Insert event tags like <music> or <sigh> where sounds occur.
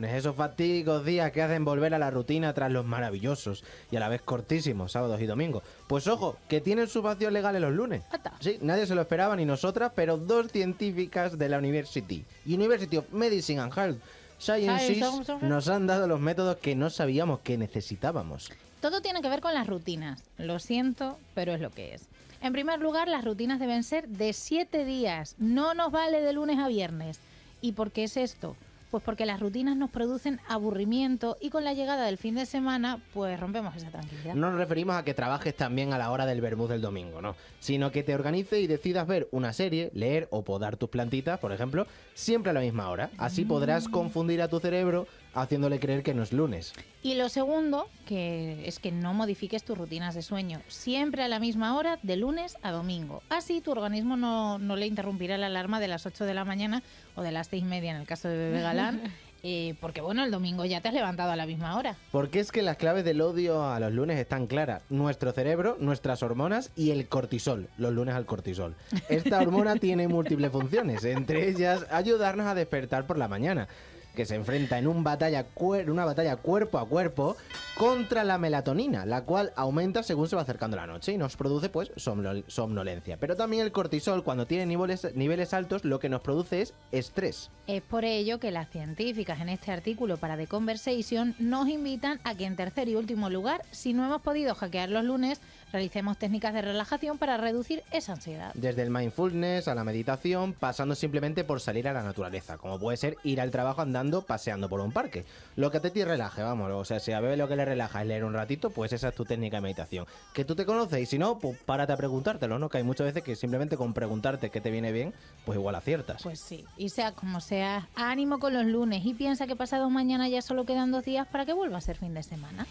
Esos fatídicos días que hacen volver a la rutina tras los maravillosos y a la vez cortísimos sábados y domingos. Pues ojo, que tienen su vacío legal en los lunes. Sí, nadie se lo esperaba ni nosotras, pero dos científicas de la University, University of Medicine and Health Sciences, Science, nos han dado los métodos que no sabíamos que necesitábamos. Todo tiene que ver con las rutinas. Lo siento, pero es lo que es. En primer lugar, las rutinas deben ser de siete días. No nos vale de lunes a viernes. ¿Y por qué es esto? Pues porque las rutinas nos producen aburrimiento y con la llegada del fin de semana, pues rompemos esa tranquilidad. No nos referimos a que trabajes también a la hora del vermut del domingo, no. Sino que te organices y decidas ver una serie, leer o podar tus plantitas, por ejemplo, siempre a la misma hora. Así podrás confundir a tu cerebro haciéndole creer que no es lunes. Y lo segundo, que es que no modifiques tus rutinas de sueño, siempre a la misma hora, de lunes a domingo. Así tu organismo no, no le interrumpirá la alarma de las 8 de la mañana o de las 6 y media en el caso de Bebé Galán, <laughs> eh, porque bueno, el domingo ya te has levantado a la misma hora. Porque es que las claves del odio a los lunes están claras. Nuestro cerebro, nuestras hormonas y el cortisol. Los lunes al cortisol. Esta hormona tiene múltiples funciones, entre ellas ayudarnos a despertar por la mañana que se enfrenta en un batalla cuer- una batalla cuerpo a cuerpo contra la melatonina, la cual aumenta según se va acercando la noche y nos produce pues somnol- somnolencia. Pero también el cortisol, cuando tiene niveles, niveles altos, lo que nos produce es estrés. Es por ello que las científicas en este artículo para The Conversation nos invitan a que en tercer y último lugar, si no hemos podido hackear los lunes, realicemos técnicas de relajación para reducir esa ansiedad. Desde el mindfulness a la meditación, pasando simplemente por salir a la naturaleza, como puede ser ir al trabajo andando, paseando por un parque. Lo que a ti relaje, vamos, o sea, si a Bebe lo que le relaja es leer un ratito, pues esa es tu técnica de meditación. Que tú te conoces y si no, pues párate a preguntártelo, ¿no? Que hay muchas veces que simplemente con preguntarte qué te viene bien, pues igual aciertas. Pues sí, y sea como sea, ánimo con los lunes y piensa que pasado mañana ya solo quedan dos días para que vuelva a ser fin de semana.